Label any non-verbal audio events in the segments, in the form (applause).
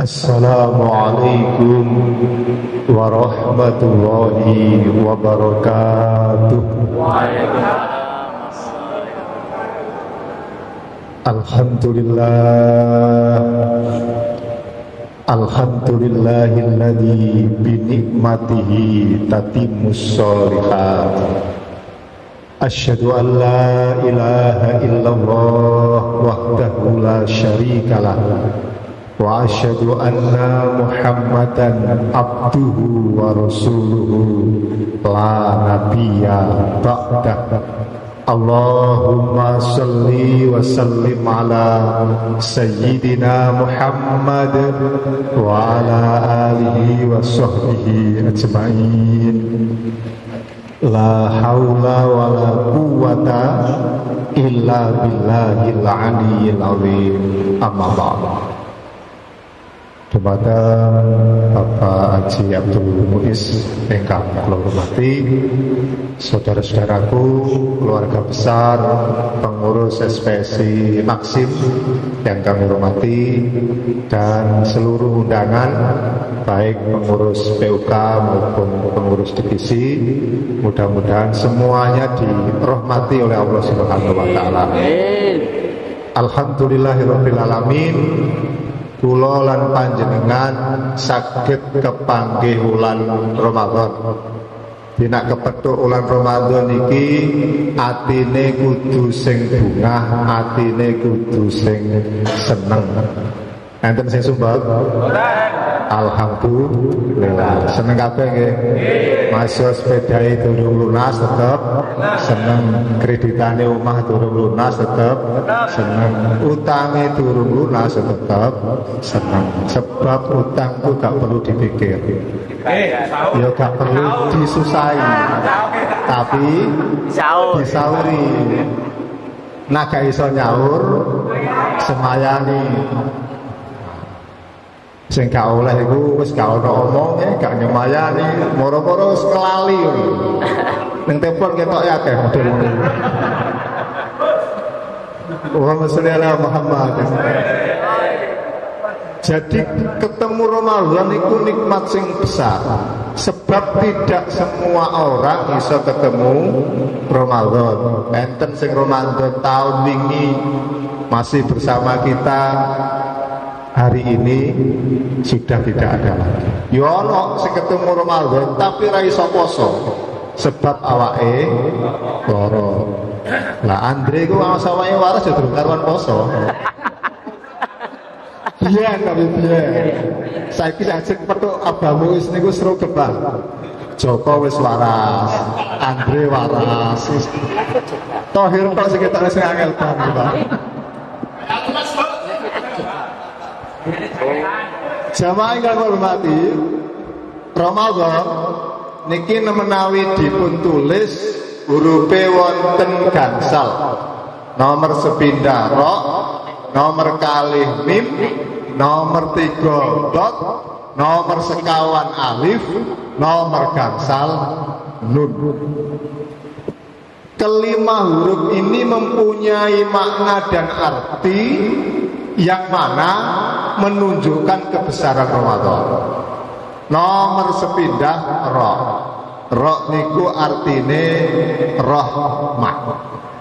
Assalamualaikum warahmatullahi wabarakatuh. Alhamdulillah. Alhamdulillahilladzi bi nikmatihi tatimmus sholihat. Asyhadu an ilaha illallah wahdahu la syarikalah. Wa asyadu anna muhammadan abduhu wa La nabiya ba'da Allahumma salli wa sallim ala sayyidina muhammad Wa ala wa sahbihi ajma'in La hawla wa la illa billahi al-aliyyil Dumateng Bapak Haji Abdul Muiz ingkang kula hormati, saudara-saudaraku, keluarga besar, pengurus SPSI Maksim yang kami hormati dan seluruh undangan baik pengurus PUK maupun pengurus divisi, mudah-mudahan semuanya dirahmati oleh Allah Subhanahu wa taala. Alhamdulillahirabbil alamin kula lan panjenengan saged kepanggih wulan Ramadan. Dina kepethuk wulan Ramadan iki atine kudu sing bungah, atine kudu sing seneng. Enten sing sumbang? Alhamdulillah. Seneng kabeh nggih. Masuk sepedae durung lunas tetep seneng. Kreditane omah durung lunas tetep seneng. Utange durung lunas tetep seneng. Sebab utang itu gak perlu dipikir. Ya gak perlu disusahi. Tapi disauri. Nah gak iso nyaur semayani sing gak oleh iku wis gak ono omonge gak nyemayani. Moro-moro wis ngelali (laughs) ning telepon ketok ya akeh model. Ngono Muhammad sallallahu Muhammad. Jadi ketemu Ramadan itu nikmat sing besar. Sebab tidak semua orang bisa ketemu Ramadan. Enten sing Ramadan tahun wingi masih bersama kita hari ini sudah tidak ada lagi. Ya ono sing ketemu Ramadan tapi ra iso poso sebab awake loro. Lah Andre ku awas awake waras ya durung karuan poso. Iya tapi piye. Saiki sajek petuk abamu wis niku seru kebang. Joko wis waras, Andre waras. Tohir tok sing ketok sing angel banget, Pak. Jamaah ingkang hormati, Ramadan niki menawi dipun tulis hurufe wonten gangsal. Nomor sepindah ro, nomor kalih mim, nomor tiga dot, nomor sekawan alif, nomor gangsal nun. Kelima huruf ini mempunyai makna dan arti yang mana menunjukkan kebesaran Ramadan. Nomor sepindah roh. Roh niku artine rahmah.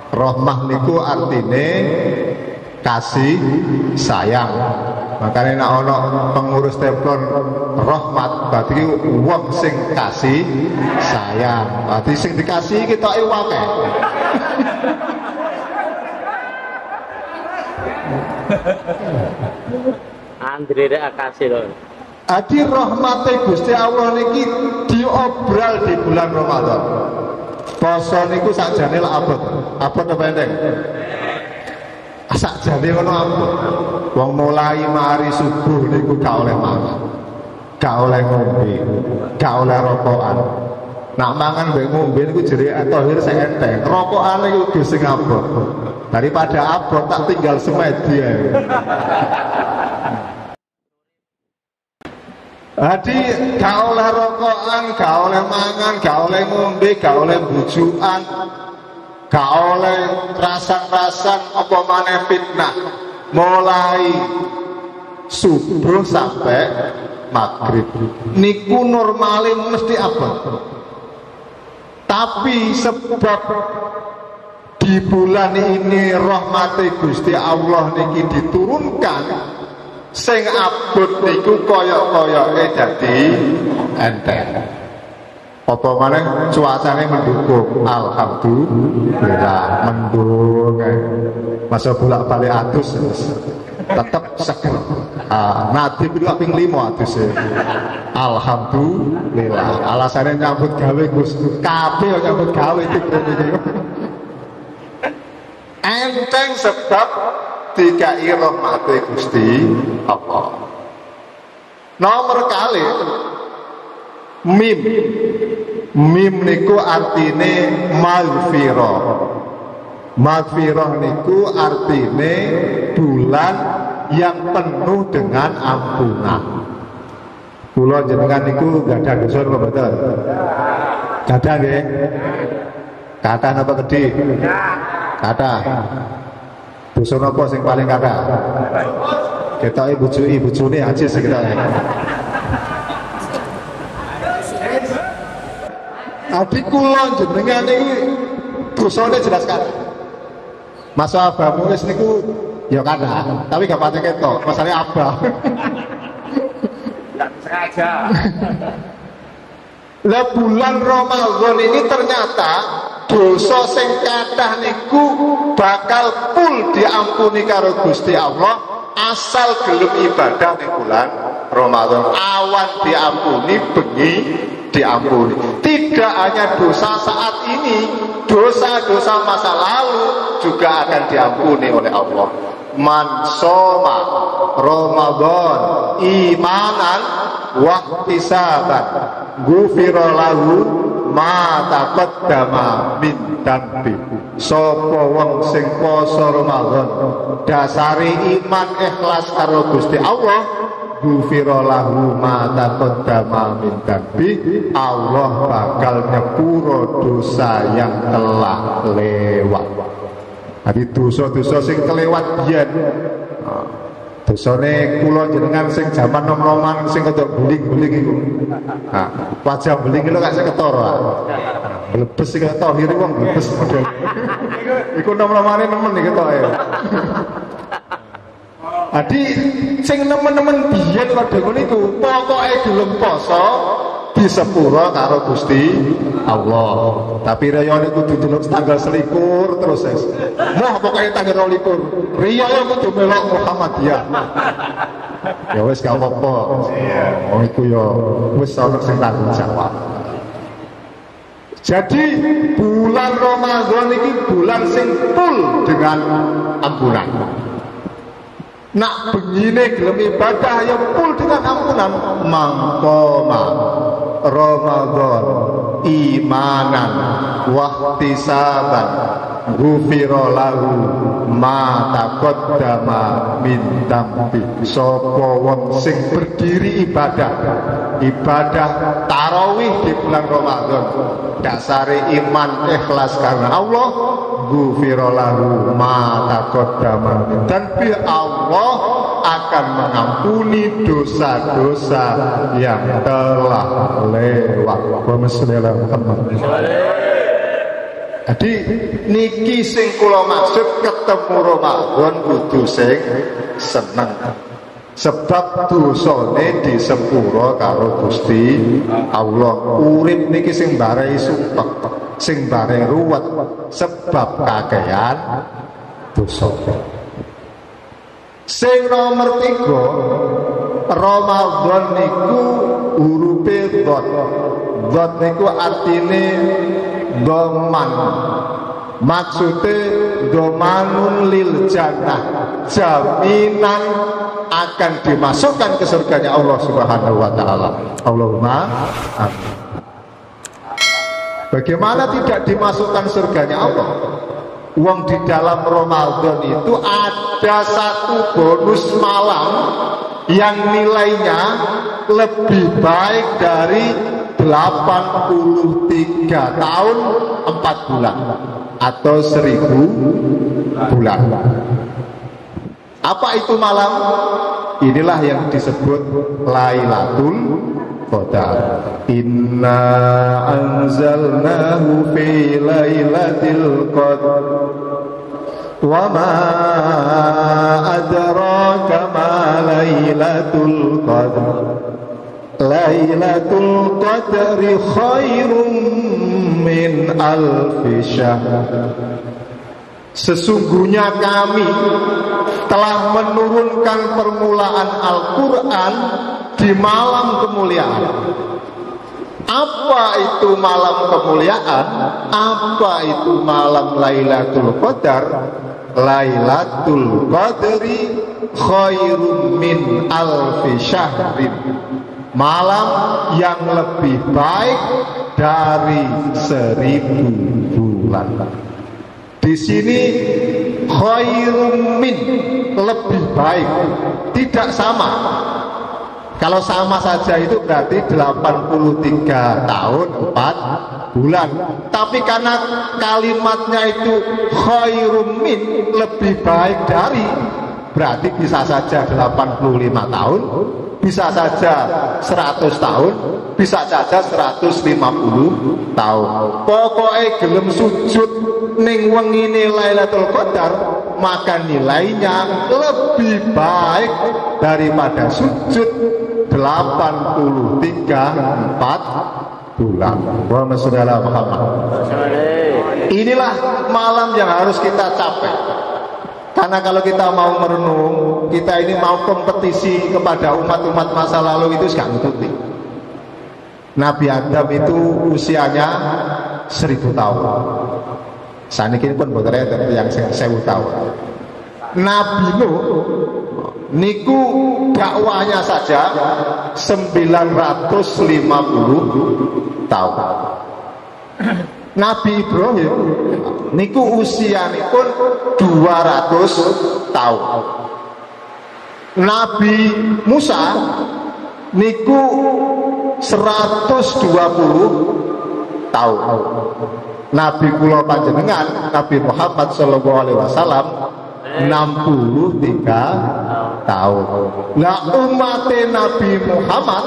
Rahmah niku artine kasih sayang. Makanya nak ono pengurus teflon rahmat berarti wong sing kasih sayang. Berarti sing dikasih kita iwake. (laughs) Andre rek akase lho. Adi rahmate Gusti Allah niki diobral di bulan Ramadan. Poso niku sakjane lak abot. Abot apa endeng? Sakjane ngono abot. Wong mulai mari subuh niku gak oleh mangan. Gak oleh ngombe, gak oleh rokokan. Nak mangan mbek ngombe niku jere tohir sing enteng. Rokokan niku Gus sing abot. Daripada abot tak tinggal semedi Jadi gak oleh rokokan, gak oleh mangan, gak oleh ngombe, gak oleh bujukan, gak oleh rasan-rasan apa mana fitnah. Mulai subuh sampai maghrib niku normalin mesti apa tapi sebab di bulan ini rahmati Gusti Allah niki diturunkan sing abot niku koyok-koyoke dadi enteng apa mana cuacanya mendukung. Alhamdulillah mendukung. Masa bolak balik atus tetap seger ah, nanti itu ping lima atus alhamdulillah. Alasannya nyambut gawe gus. Kabe nyambut gawe enteng sebab tiga rahmati Gusti Allah. Nomor kali mim. Mim niku artine maghfirah maghfirah niku artine bulan yang penuh dengan ampunan kula jenengan niku gadah dosa apa betul gadah nggih. Kata apa gede kata dosa apa sing paling kata kita ibu cuy ibu cuy aja kita Adik kula jenengan iki dosane jelas kan. Masa abamu wis niku ya kada, tapi gak pati ketok, masalahnya abah. Tidak sengaja. Lah bulan Ramadan ini ternyata dosa sing kathah niku bakal pul diampuni karo Gusti Allah asal gelem ibadah ning bulan Ramadan. Awan diampuni, bengi diampuni. Tidak hanya dosa saat ini, dosa-dosa masa lalu juga akan diampuni oleh Allah. Man soma Ramadan imanan wahtisaban gufira lahu ma taqaddama min dambi sapa wong sing poso Ramadan dasari iman ikhlas karo Gusti Allah gufira lahu ma taqaddama min dambi Allah bakal nyepuro dosa yang telah lewat Jadi dosa-dosa sing kelewat biyen Dosane kula jenengan sing jaman nom-noman sing kaya beling-beling iku. Nah, wajah beling lho gak seketara. Blebes iki tohir wong blebes model. Iku nom-nomane nemen iki ketoke. Adi sing nemen-nemen biyen padha ngono iku, pokoke gelem poso di sepuro karo Gusti Allah. Tapi rayane kudu delok tanggal selikur terus es. Moh pokoknya tanggal 22. Riya ya kudu melok Muhammadiyah. Ya wis gak apa-apa. Oh iku ya wis ana sing tanggung jawab. Jadi bulan Ramadan ini bulan sing full dengan ampunan. Nak begini gelem ibadah ya full dengan ampunan mangkoma Ramadan imanan wahtisaban gufira lahu ma taqaddama min dambi sapa wong sing berdiri ibadah ibadah tarawih di bulan Ramadan. Dasare iman ikhlas karena Allah gufira lahu ma taqaddama min dambi Allah akan mengampuni dosa-dosa yang telah lewat. Jadi niki sing kula maksud ketemu Ramadan kudu sing seneng. Sebab dosane disepuro karo Gusti Allah. Urip niki sing barai sumpek, sing barai ruwet sebab kakean dosa. Sing nomor tiga Ramadan niku hurufe dot Dot niku artine doman. Maksudnya domanun lil jannah. Jaminan akan dimasukkan ke surganya Allah subhanahu wa ta'ala. Allahumma amin. Bagaimana tidak dimasukkan surganya Allah Uang di dalam Ramadan itu ada satu bonus malam yang nilainya lebih baik dari 83 tahun 4 bulan atau 1000 bulan. Apa itu malam? Inilah yang disebut Lailatul Qadar. Inna anzalnahu fi Lailatul Qadar. Wa ma adraka ma Lailatul Qadar. Lailatul Qadri khairum min alfi. Sesungguhnya kami telah menurunkan permulaan Al-Quran di malam kemuliaan. Apa itu malam kemuliaan? Apa itu malam Lailatul Qadar? Lailatul Qadri khairum min alfi syahrin. Malam yang lebih baik dari seribu bulan. Di sini khairum min lebih baik, tidak sama. Kalau sama saja itu berarti 83 tahun 4 bulan. Tapi karena kalimatnya itu khairum min lebih baik dari berarti bisa saja 85 tahun, bisa saja 100 tahun, bisa saja 150 tahun. Pokoknya gelem sujud ning wengine Lailatul Qadar, maka nilainya lebih baik daripada sujud 83 4 bulan. Wa sallallahu Muhammad. Inilah malam yang harus kita capai. Karena kalau kita mau merenung, kita ini mau kompetisi kepada umat-umat masa lalu itu gak ngerti. Nabi Adam itu usianya seribu tahun. Saat ini pun botere yang sewu tahun. Nabi Nuh niku dakwahnya saja 950 tahun. Nabi Ibrahim niku usianipun 200 tahun. Nabi Musa niku 120 tahun. Nabi kula panjenengan Nabi Muhammad sallallahu alaihi wasallam 63 tahun. Lah umat Nabi Muhammad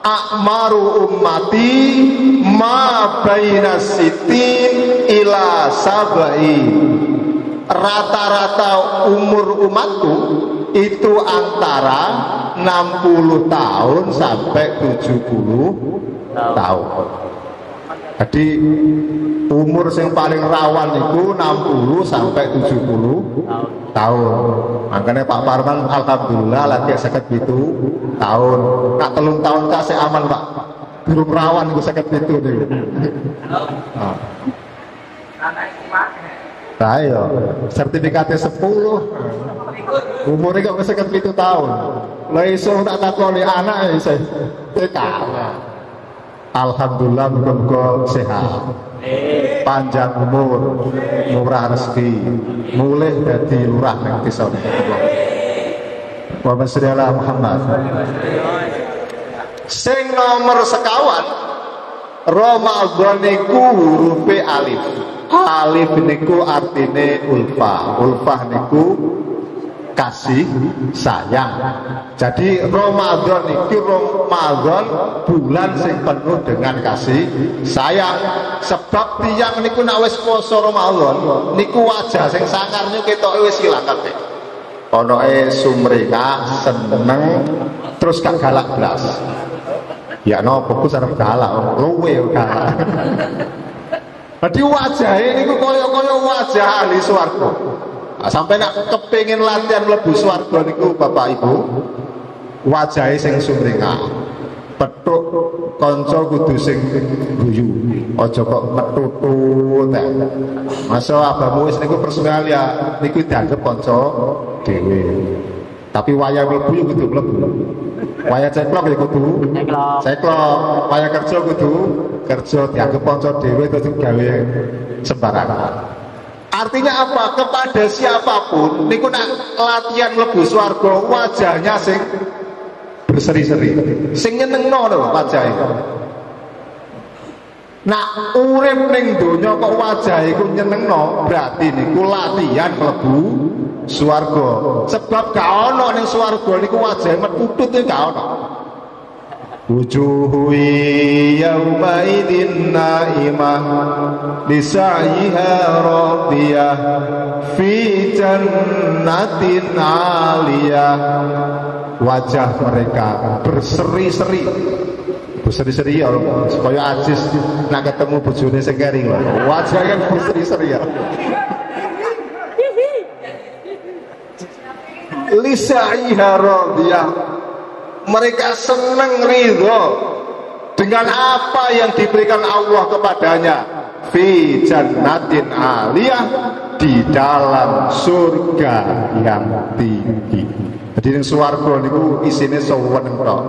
akmaru ummati ma baina sitin ila sabai rata-rata umur umatku itu antara 60 tahun sampai 70 tahun jadi umur yang paling rawan itu 60 sampai 70 tahun. Makanya Pak Parman alhamdulillah lagi sakit itu tahun. Nak telung tahun kasih aman Pak. Belum rawan gue sakit itu nih. Nah, iya, sertifikatnya 10. Umurnya kok sakit itu tahun. Lah iso tak takoni anak ya iso. TK. Alhamdulillah muga-muga sehat. Panjang umur, murah rezeki, mulai dari lurah ning desa Wa ala Muhammad. Sing nomor sekawan Ramadan niku hurufe alif. Alif niku artine ulfa. Ulfa niku kasih sayang. Jadi Ramadan itu Ramadan bulan sing penuh dengan kasih sayang. Sebab tiang niku nak wis poso Ramadan niku wajah sing sangar niku ketok wis ilang kabeh. Onoke sumreka seneng terus gak galak blas. Ya no, fokus arep galak, luwe galak. Jadi wajah ini kaya-kaya wajah ahli swarga. Nah, sampai nak kepingin latihan mlebu swarga niku Bapak Ibu wajahe sing sumringah. Petuk kanca kudu sing guyu. Aja kok metutut. Masa abamu wis niku personal ya niku dianggap kanca dhewe. Tapi wayah mlebu ya kudu mlebu. Wayah ceklok ya kudu ceklok. Wayah kerja kudu kerja dianggap kanca dhewe terus gawe sembarangan. Artinya apa? Kepada siapa pun niku nak latihan lebu swarga wajahnya sing berseri-seri. Sing nyenengno lho wajah itu. Nak urip ning donya kok wajah iku nyenengno, berarti niku latihan mlebu swarga. Sebab gak ono ning swarga niku wajah metutut gak ono. Wujuhu yawma idin naimah Lisaiha radiyah Fi jannatin aliyah Wajah mereka berseri-seri. Berseri-seri ya supaya ajis nak ketemu bojone sing kering lho wajah kan berseri-seri ya. Lisaiha radiyah mereka senang ridho dengan apa yang diberikan Allah kepadanya. Fi jannatin aliyah di dalam surga yang tinggi. Jadi yang suwargo niku isine seweneng tok.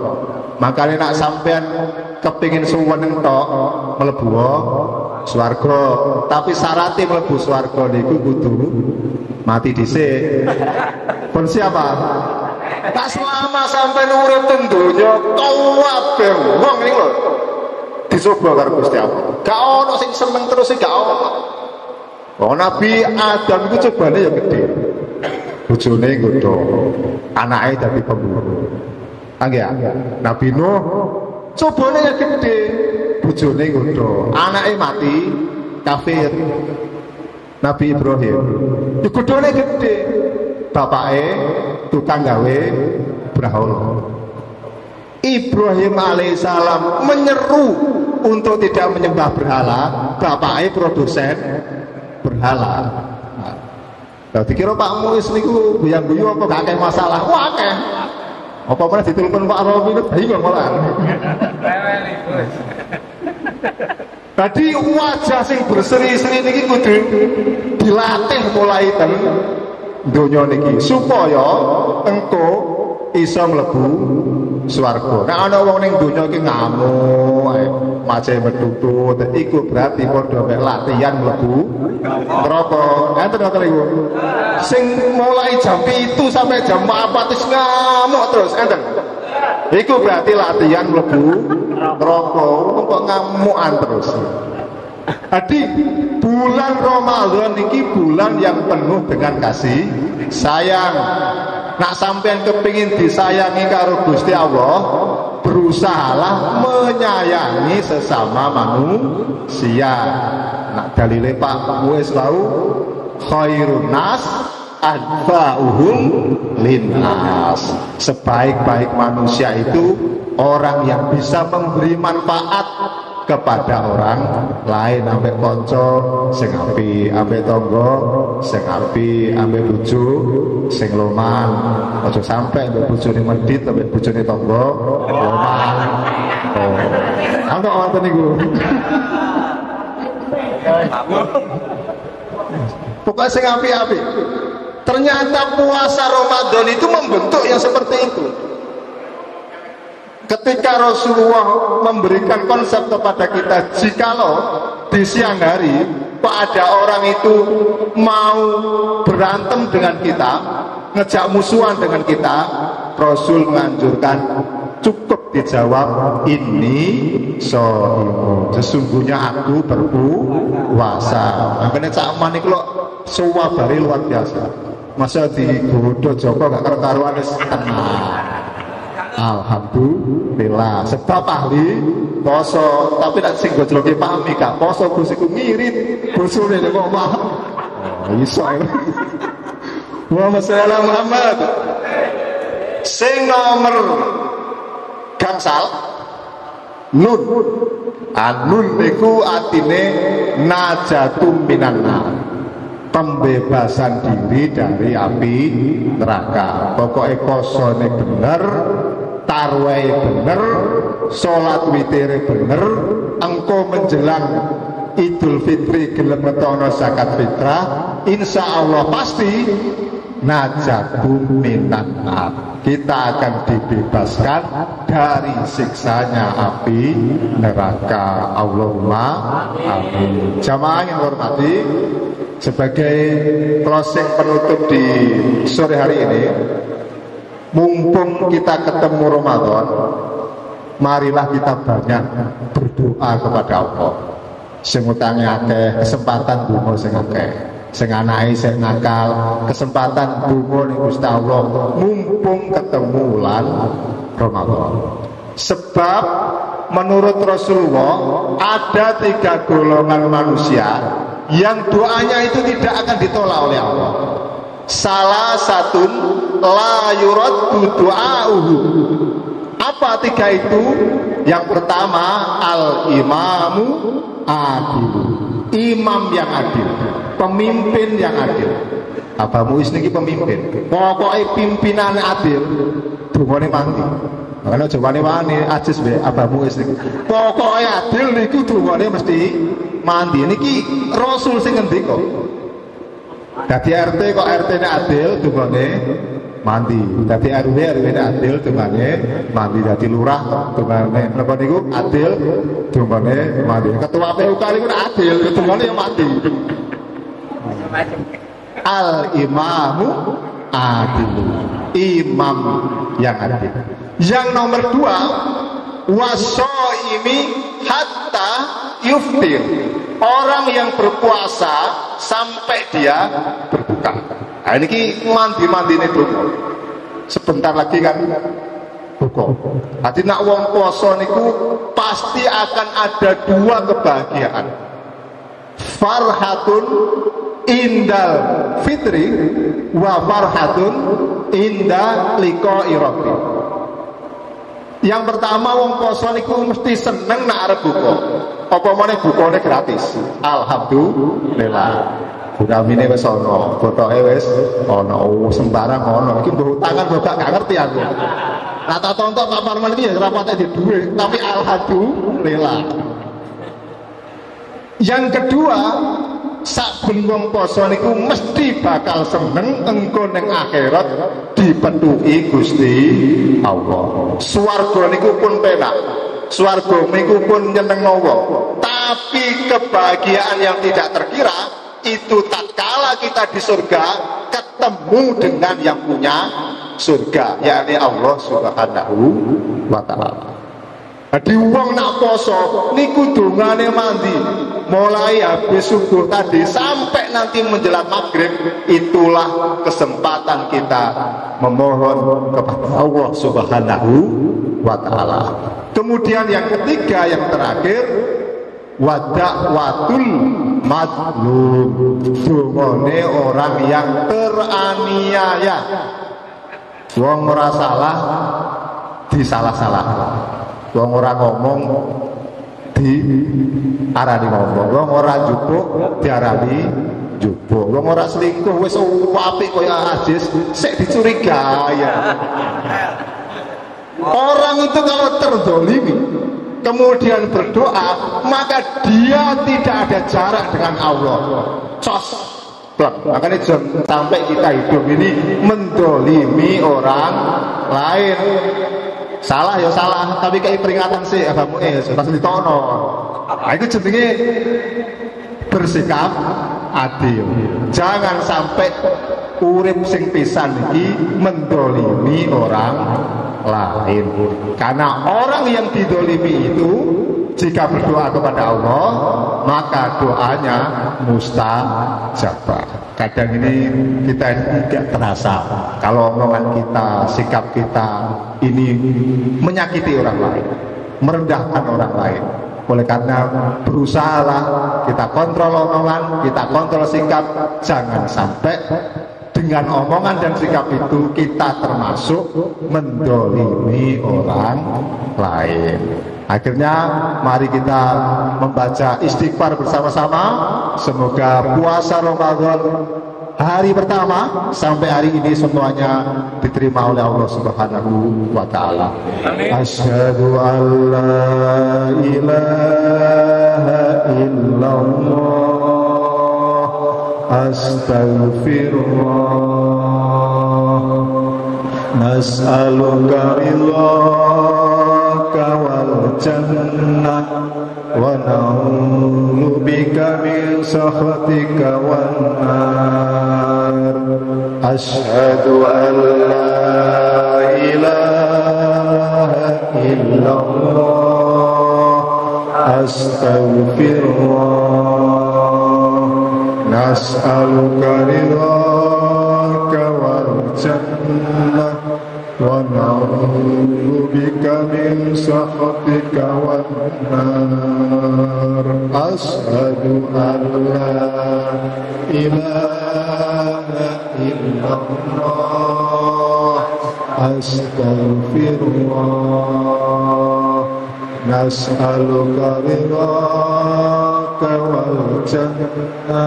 Makanya nak sampean kepingin seweneng tok mlebu swarga. Tapi syaratnya mlebu swarga niku kudu mati dhisik. Pun siapa? Tak selama sampai urip teng donya kabeh wong niku lho. Dicoba karo Gusti Allah. Gak ono sing seneng terus gak ono. Oh Nabi Adam itu cobane ya gede bojone nggodho anake dadi pemburu. Angge Nabi Nuh cobane ya gede bojone nggodho anake mati kafir. Nabi Ibrahim ya godhone gede bapake tukang gawe berhala Ibrahim alaihissalam menyeru untuk tidak menyembah berhala. Bapaknya produsen berhala. Nah, dikira Pak Muis niku buyang-buyu apa gak kayak masalah? Wah kayak apa mana ditelepon Pak Romi itu bingung malah. Tadi wajah sing berseri-seri niki kudu dilatih mulai ten donya niki supaya engko iso mlebu swarga. Nek ana wong ning donya iki ngamuk mace metutut, iku berarti padha mek latihan mlebu neraka. Enten ngoten iku. Sing mulai jam 7 sampai jam 4 wis ngamuk terus, enten. Iku berarti latihan mlebu neraka. Kok ngamukan terus. Jadi bulan Ramadan ini bulan yang penuh dengan kasih sayang. Nak sampean kepingin disayangi karo Gusti Allah, berusahalah menyayangi sesama manusia. Nak dalile Pak wis wau khairun nas adfa'uhum linnas. Sebaik-baik manusia itu orang yang bisa memberi manfaat kepada orang lain ambek konco sing api ambek tonggo sing api ambek bojo sing loman. Aja sampai ambek bojone medit ambek bojone tonggo loman. Oh. Ana wonten niku? Pokoknya sing api-api. Ternyata puasa Ramadan itu membentuk yang seperti itu Ketika Rasulullah memberikan konsep kepada kita, jikalau di siang hari kok ada orang itu mau berantem dengan kita, ngejak musuhan dengan kita, Rasul menganjurkan cukup dijawab ini sohimu sesungguhnya aku berpuasa. Makanya cak manik lo suwabari luar biasa. Masa di Joko gak karuan tenang Alhamdulillah. Sebab ahli poso tapi nak sing gojloke pahami kak poso Gus iku ngirit bosone kok mah oh iso. Muhammad sallallahu Muhammad sing nomor gangsal nun. Anun niku atine najatum minanna pembebasan diri dari api neraka. Pokoknya kosone bener tarwai bener sholat witir bener engkau menjelang idul fitri gelem metono zakat fitrah insya Allah pasti najabu minan kita akan dibebaskan dari siksanya api neraka. Allahumma amin. Jamaah yang hormati sebagai closing penutup di sore hari ini mumpung kita ketemu Ramadan marilah kita banyak berdoa kepada Allah. Sing akeh kesempatan donga sing akeh. Sing anake sing nakal kesempatan donga ning Gusti Allah. Mumpung ketemu lan Ramadan. Sebab menurut Rasulullah ada tiga golongan manusia yang doanya itu tidak akan ditolak oleh Allah. Salah satu la yuraddu du'auhu. Apa tiga itu? Yang pertama al imamu adil. Imam yang adil. Pemimpin yang adil. Apa muis niki pemimpin. Pokoknya pimpinan adil dungane mati makanya jawabannya wani ajis be apa muis niki. Pokoknya adil niku dungane mesti mandi. Niki rasul sing ngendika Dadi RT kok RT ini adil dungane mandi. Dadi RW RW ini adil dungane mandi. Dadi lurah dungane napa niku adil dungane mandi. Ketua PUK niku adil dungane yang mandi. Al imamu adil. Imam yang adil. Yang nomor dua wasoimi hatta yuftir orang yang berpuasa sampai dia berbuka nah ini mandi mandi ini dulu sebentar lagi kan buka jadi nak wong puasa niku pasti akan ada dua kebahagiaan farhatun indal fitri wa farhatun inda liko rabbi yang pertama wong poso niku mesti seneng nak arep buka. Apa meneh bukane gratis. Alhamdulillah. Budamine wis ana, botoke wis ana, oh, sembarang ana. Iki mbok tangan kok gak ngerti aku. Tak tonton Pak Parman iki ya ora di duwe, tapi alhamdulillah. Yang kedua, sak wong poso niku mesti bakal seneng engko ning akhirat dipetuki Gusti Allah. Swarga niku pun penak. Swarga niku pun nyenengno. Tapi kebahagiaan yang tidak terkira itu tatkala kita di surga ketemu dengan yang punya surga yakni Allah Subhanahu wa taala. Jadi uang nak poso niku dongane mandi mulai habis subuh tadi sampai nanti menjelang maghrib itulah kesempatan kita memohon kepada Allah Subhanahu wa taala. Kemudian yang ketiga yang terakhir wadakwatul madlum dongane orang yang teraniaya. Wong ora salah disalah-salah. Wong ora ngomong di arani ngomong. Wong ora jupuk diarani jupuk wong ora selingkuh wis apik kaya ajis sik dicurigai. (laughs) Orang itu kalau terzolimi kemudian berdoa maka dia tidak ada jarak dengan Allah. Cos. Makanya jangan sampai kita hidup ini mendolimi orang lain. Salah ya salah tapi kayak peringatan sih Abah Muiz pas ditono nah, itu jenenge bersikap adil. Jangan sampai urip sing pisan iki mendolimi orang lain karena orang yang didolimi itu jika berdoa kepada Allah maka doanya mustajabah. Kadang ini kita tidak terasa kalau omongan kita sikap kita ini menyakiti orang lain merendahkan orang lain. Oleh karena berusahalah kita kontrol omongan kita kontrol sikap jangan sampai dengan omongan dan sikap itu kita termasuk mendolimi orang lain Akhirnya mari kita membaca istighfar bersama-sama. Semoga puasa Ramadan hari pertama sampai hari ini semuanya diterima oleh Allah Subhanahu wa taala. Asyhadu an la ilaha illallah astaghfirullah nas'aluka ridha والجنة ونعوذ بك من سخطك والنار. أشهد أن لا إله إلا الله. أستغفر الله. نسألك رضاك والجنة ونعوذ بك من سخطك والنار أشهد أن لا إله إلا الله أستغفر الله نسألك رضاك والجنة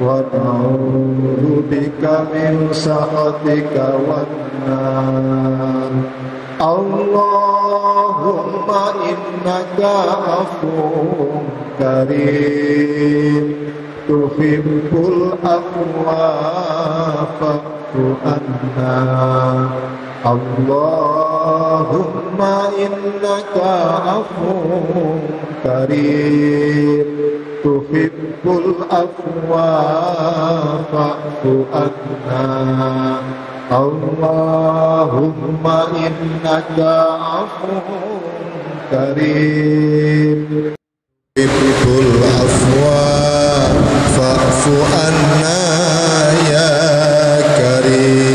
ونعوذ بك من سخطك والنار اللهم إنك عفو كريم تحب العفو فاعف عنا اللهم إنك عفو كريم tuhibbul afwa fa'fu anna Allahumma innaka afun karim tuhibbul afwa fa'fu anna ya karim